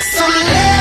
Some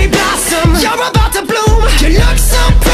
cherry blossom. You're about to bloom. You look so pretty